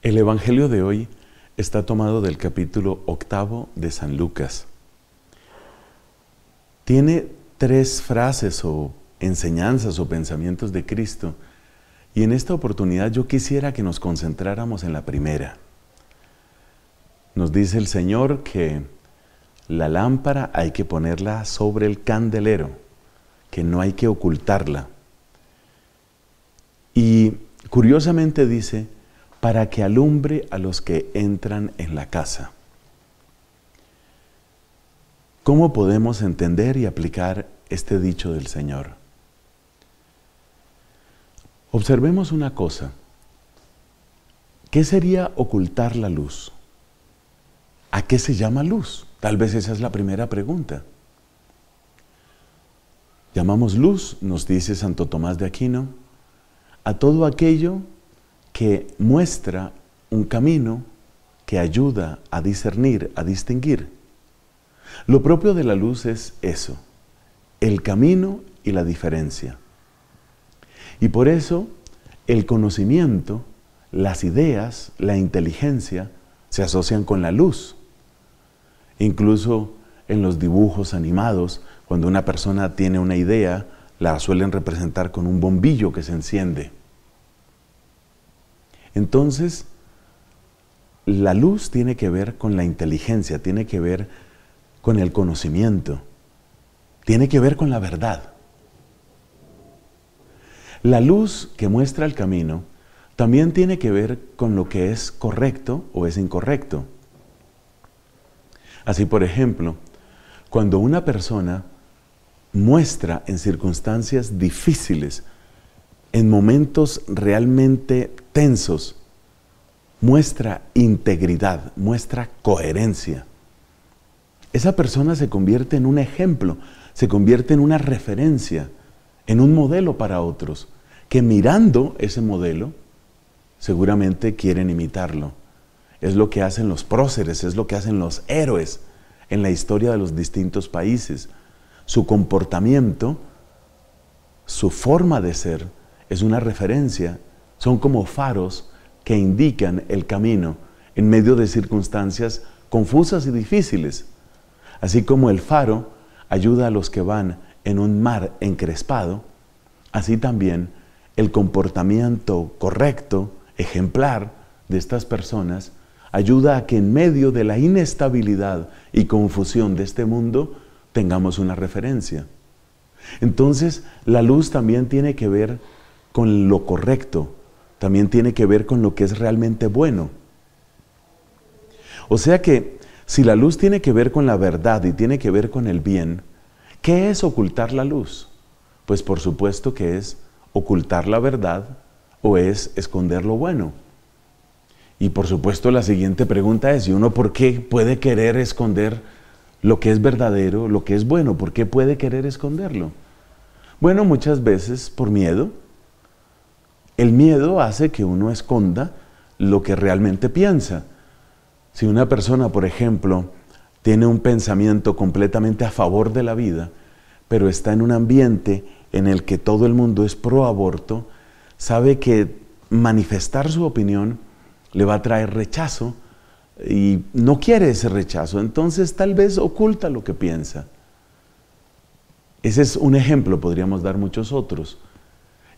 El Evangelio de hoy está tomado del capítulo octavo de San Lucas. Tiene tres frases o enseñanzas o pensamientos de Cristo y en esta oportunidad yo quisiera que nos concentráramos en la primera. Nos dice el Señor que la lámpara hay que ponerla sobre el candelero, que no hay que ocultarla. Y curiosamente dice, para que alumbre a los que entran en la casa. ¿Cómo podemos entender y aplicar este dicho del Señor? Observemos una cosa. ¿Qué sería ocultar la luz? ¿A qué se llama luz? Tal vez esa es la primera pregunta. Llamamos luz, nos dice Santo Tomás de Aquino, a todo aquello que muestra un camino que ayuda a discernir, a distinguir. Lo propio de la luz es eso, el camino y la diferencia. Y por eso el conocimiento, las ideas, la inteligencia se asocian con la luz. Incluso en los dibujos animados, cuando una persona tiene una idea, la suelen representar con un bombillo que se enciende. Entonces, la luz tiene que ver con la inteligencia, tiene que ver con el conocimiento, tiene que ver con la verdad. La luz que muestra el camino también tiene que ver con lo que es correcto o es incorrecto. Así, por ejemplo, cuando una persona muestra en circunstancias difíciles, en momentos realmente tensos, muestra integridad, muestra coherencia. Esa persona se convierte en un ejemplo, se convierte en una referencia, en un modelo para otros, que mirando ese modelo, seguramente quieren imitarlo. Es lo que hacen los próceres, es lo que hacen los héroes en la historia de los distintos países. Su comportamiento, su forma de ser, es una referencia, son como faros que indican el camino en medio de circunstancias confusas y difíciles. Así como el faro ayuda a los que van en un mar encrespado, así también el comportamiento correcto, ejemplar de estas personas, ayuda a que en medio de la inestabilidad y confusión de este mundo tengamos una referencia. Entonces, la luz también tiene que ver con lo correcto, también tiene que ver con lo que es realmente bueno. O sea que si la luz tiene que ver con la verdad y tiene que ver con el bien, ¿qué es ocultar la luz? Pues por supuesto que es ocultar la verdad o es esconder lo bueno. Y por supuesto la siguiente pregunta es, ¿y uno por qué puede querer esconder lo que es verdadero, lo que es bueno? ¿Por qué puede querer esconderlo? Bueno, muchas veces por miedo, el miedo hace que uno esconda lo que realmente piensa. Si una persona, por ejemplo, tiene un pensamiento completamente a favor de la vida, pero está en un ambiente en el que todo el mundo es pro aborto, sabe que manifestar su opinión le va a traer rechazo y no quiere ese rechazo, entonces tal vez oculta lo que piensa. Ese es un ejemplo, podríamos dar muchos otros.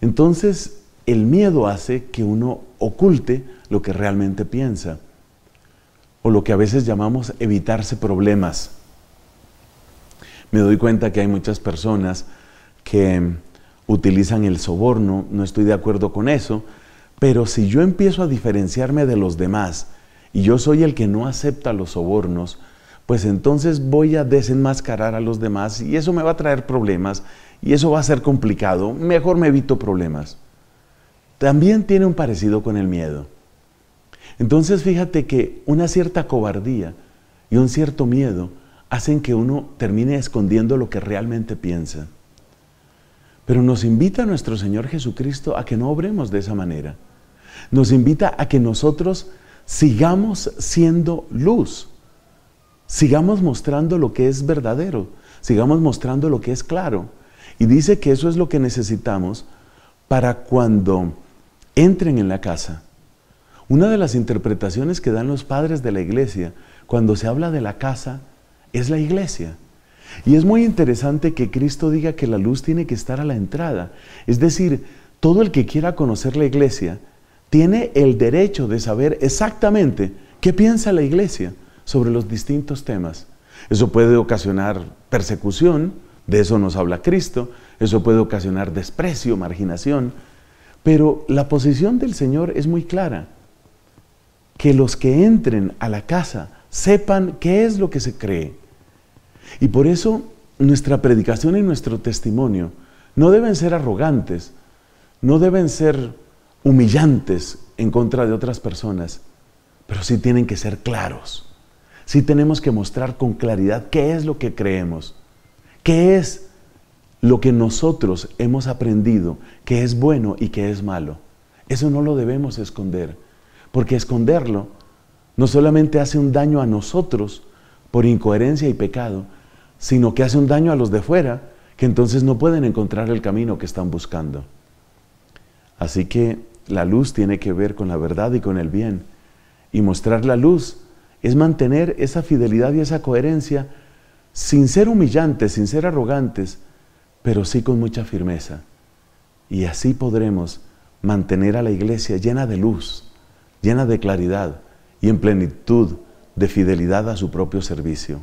Entonces, el miedo hace que uno oculte lo que realmente piensa, o lo que a veces llamamos evitarse problemas. Me doy cuenta que hay muchas personas que utilizan el soborno, no estoy de acuerdo con eso, pero si yo empiezo a diferenciarme de los demás y yo soy el que no acepta los sobornos, pues entonces voy a desenmascarar a los demás y eso me va a traer problemas y eso va a ser complicado. Mejor me evito problemas también tiene un parecido con el miedo. Entonces fíjate que una cierta cobardía y un cierto miedo hacen que uno termine escondiendo lo que realmente piensa. Pero nos invita nuestro Señor Jesucristo a que no obremos de esa manera. Nos invita a que nosotros sigamos siendo luz, sigamos mostrando lo que es verdadero, sigamos mostrando lo que es claro. Y dice que eso es lo que necesitamos para cuando entren en la casa Una de las interpretaciones que dan los padres de la iglesia cuando se habla de la casa es la iglesia. Y es muy interesante que Cristo diga que la luz tiene que estar a la entrada. Es decir, todo el que quiera conocer la iglesia tiene el derecho de saber exactamente qué piensa la iglesia sobre los distintos temas. Eso puede ocasionar persecución, de eso nos habla Cristo, eso puede ocasionar desprecio, marginación, pero la posición del Señor es muy clara, que los que entren a la casa sepan qué es lo que se cree. Y por eso nuestra predicación y nuestro testimonio no deben ser arrogantes, no deben ser humillantes en contra de otras personas, pero sí tienen que ser claros. Sí tenemos que mostrar con claridad qué es lo que creemos, qué es lo que nosotros hemos aprendido, que es bueno y que es malo. Eso no lo debemos esconder, porque esconderlo no solamente hace un daño a nosotros por incoherencia y pecado, sino que hace un daño a los de fuera, que entonces no pueden encontrar el camino que están buscando. Así que la luz tiene que ver con la verdad y con el bien. Y mostrar la luz es mantener esa fidelidad y esa coherencia sin ser humillantes, sin ser arrogantes, pero sí con mucha firmeza. Y así podremos mantener a la iglesia llena de luz, llena de claridad y en plenitud de fidelidad a su propio servicio.